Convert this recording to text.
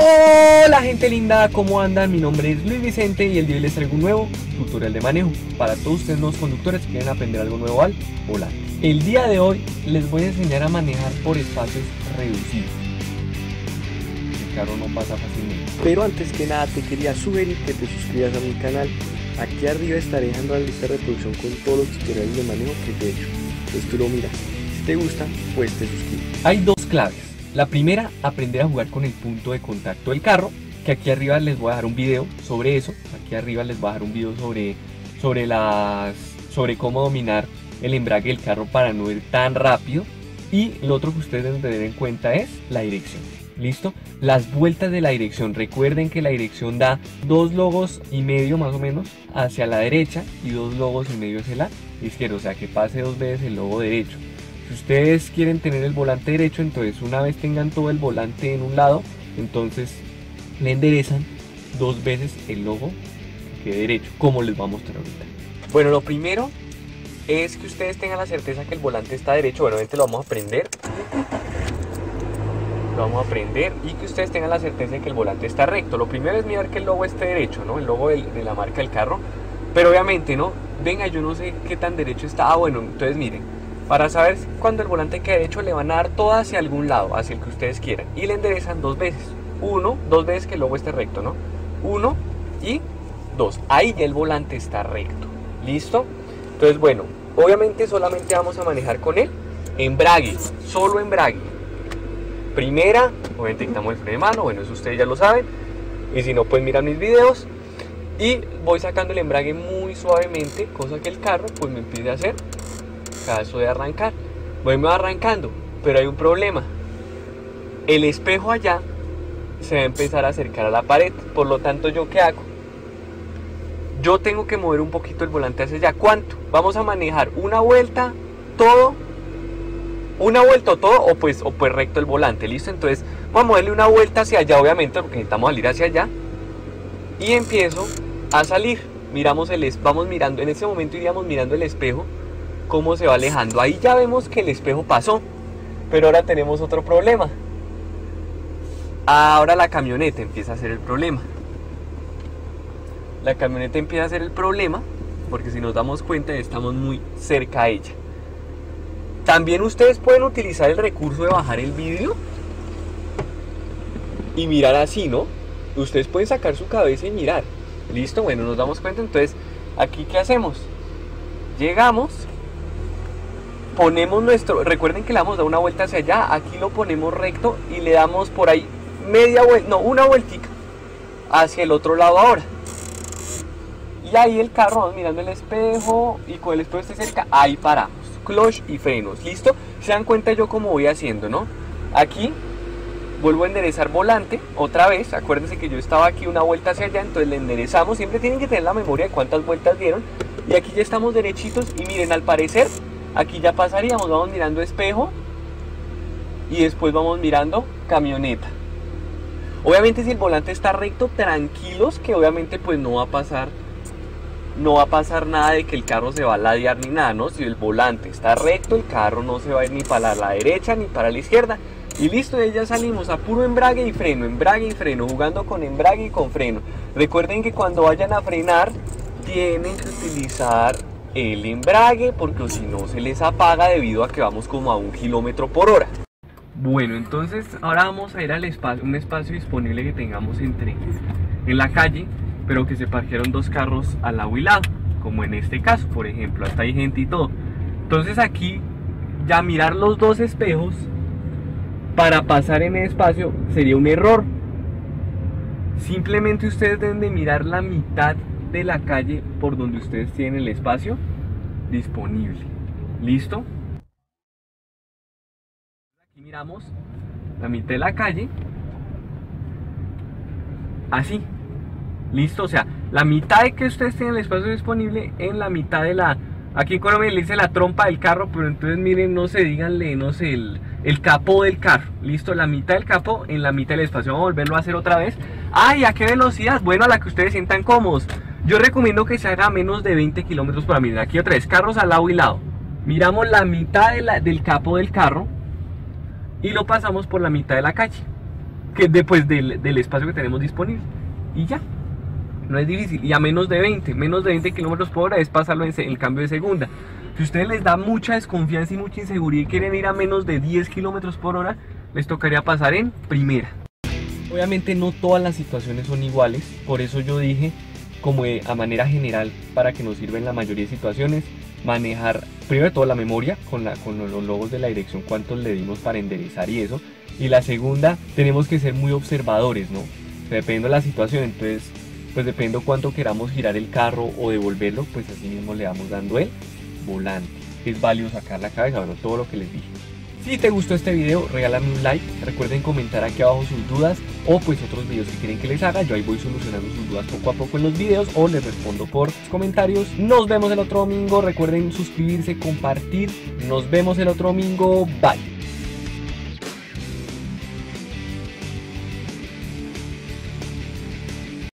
Hola gente linda, ¿cómo andan? Mi nombre es Luis Vicente y el día de hoy les traigo un nuevo tutorial de manejo para todos ustedes los conductores que quieren aprender algo nuevo al volar. El día de hoy les voy a enseñar a manejar por espacios reducidos. El carro no pasa fácilmente. Pero antes que nada te quería sugerir que te suscribas a mi canal. Aquí arriba estaré dejando la lista de reproducción con todos los tutoriales de manejo que te he hecho. Entonces tú lo miras. Si te gusta, pues te suscribes. Hay dos claves. La primera, aprender a jugar con el punto de contacto del carro, que aquí arriba les voy a dejar un video sobre eso. Aquí arriba les voy a dejar un video sobre, sobre, las, sobre cómo dominar el embrague del carro para no ir tan rápido. Y lo otro que ustedes deben tener en cuenta es la dirección. ¿Listo? Las vueltas de la dirección. Recuerden que la dirección da dos logos y medio más o menos hacia la derecha y dos logos y medio hacia la izquierda. O sea que pase dos veces el logo derecho. Si ustedes quieren tener el volante derecho, entonces una vez tengan todo el volante en un lado, entonces le enderezan dos veces el logo que derecho, como les voy a mostrar ahorita. Bueno, lo primero es que ustedes tengan la certeza que el volante está derecho. Bueno, este lo vamos a prender. Lo vamos a prender y que ustedes tengan la certeza de que el volante está recto. Lo primero es mirar que el logo esté derecho, ¿no? El logo de, de la marca del carro. Pero obviamente, ¿no? Venga, yo no sé qué tan derecho está. Ah, bueno, entonces miren para saber cuando el volante queda derecho le van a dar todo hacia algún lado, hacia el que ustedes quieran. Y le enderezan dos veces. Uno, dos veces que el logo esté recto, ¿no? Uno y dos. Ahí ya el volante está recto. ¿Listo? Entonces, bueno, obviamente solamente vamos a manejar con él embrague, solo embrague. Primera, obviamente quitamos el freno de mano, bueno, eso ustedes ya lo saben. Y si no, pues miran mis videos. Y voy sacando el embrague muy suavemente, cosa que el carro pues me impide hacer caso de arrancar. Voy arrancando, pero hay un problema. El espejo allá se va a empezar a acercar a la pared. Por lo tanto, ¿yo qué hago? Yo tengo que mover un poquito el volante hacia allá. ¿Cuánto? Vamos a manejar una vuelta, todo. Una vuelta o todo, o pues, o pues recto el volante, ¿listo? Entonces, vamos a moverle una vuelta hacia allá, obviamente, porque necesitamos salir hacia allá. Y empiezo a salir. Miramos el, vamos mirando, en ese momento iríamos mirando el espejo cómo se va alejando. Ahí ya vemos que el espejo pasó, pero ahora tenemos otro problema. Ahora la camioneta empieza a ser el problema. La camioneta empieza a ser el problema porque si nos damos cuenta estamos muy cerca a ella. También ustedes pueden utilizar el recurso de bajar el vídeo y mirar así, ¿no? Ustedes pueden sacar su cabeza y mirar. Listo, bueno, nos damos cuenta. Entonces, aquí, ¿qué hacemos? Llegamos ponemos nuestro, recuerden que le damos a una vuelta hacia allá, aquí lo ponemos recto y le damos por ahí media vuelta, no, una vueltica hacia el otro lado ahora. Y ahí el carro, vamos mirando el espejo y con el espejo esté cerca, ahí paramos. Clutch y frenos, ¿listo? Se dan cuenta yo cómo voy haciendo, ¿no? Aquí vuelvo a enderezar volante otra vez. Acuérdense que yo estaba aquí una vuelta hacia allá, entonces le enderezamos. Siempre tienen que tener la memoria de cuántas vueltas dieron. Y aquí ya estamos derechitos y miren, al parecer Aquí ya pasaríamos, vamos mirando espejo y después vamos mirando camioneta. Obviamente si el volante está recto, tranquilos que obviamente pues no va a pasar no va a pasar nada de que el carro se va a ladear ni nada, ¿no? Si el volante está recto, el carro no se va a ir ni para la derecha ni para la izquierda. Y listo, ya salimos a puro embrague y freno, embrague y freno, jugando con embrague y con freno. Recuerden que cuando vayan a frenar, tienen que utilizar el embrague porque si no se les apaga debido a que vamos como a un kilómetro por hora. Bueno, entonces ahora vamos a ir al espacio, un espacio disponible que tengamos entre en la calle, pero que se parquearon dos carros al lado y lado, como en este caso, por ejemplo, hasta hay gente y todo. Entonces aquí ya mirar los dos espejos para pasar en el espacio sería un error. Simplemente ustedes deben de mirar la mitad de la calle por donde ustedes tienen el espacio disponible. ¿Listo? Aquí miramos la mitad de la calle. Así. ¿Listo? O sea, la mitad de que ustedes tienen el espacio disponible en la mitad de la... Aquí en Colombia le dice la trompa del carro, pero entonces miren, no sé, díganle, no sé, el, el capó del carro. Listo, la mitad del capó en la mitad del espacio. Vamos a volverlo a hacer otra vez. ¡Ay! ¿A qué velocidad? Bueno, a la que ustedes sientan cómodos. Yo recomiendo que se haga menos de 20 kilómetros por hora. aquí otra vez, carros al lado y lado. Miramos la mitad del capo del carro y lo pasamos por la mitad de la calle. que después del, del espacio que tenemos disponible. Y ya, no es difícil. Y a menos de 20, menos de 20 kilómetros por hora es pasarlo en, el cambio de segunda. Si a ustedes les da mucha desconfianza y mucha inseguridad y quieren ir a menos de 10 kilómetros por hora, les tocaría pasar en primera. Obviamente no todas las situaciones son iguales, por eso yo dije como a manera general para que nos sirva en la mayoría de situaciones manejar primero de todo la memoria con, la, con los logos de la dirección, cuántos le dimos para enderezar y eso. Y la segunda, tenemos que ser muy observadores, ¿no? Dependiendo de la situación, entonces, pues depende cuánto queramos girar el carro o devolverlo, pues así mismo le vamos dando el volante. Es válido sacar la cabeza, bueno, todo lo que les dije. Si te gustó este video, regálame un like. Recuerden comentar aquí abajo sus dudas o pues otros videos que quieren que les haga. Yo ahí voy solucionando sus dudas poco a poco en los videos o les respondo por comentarios. Nos vemos el otro domingo. Recuerden suscribirse, compartir. Nos vemos el otro domingo. Bye.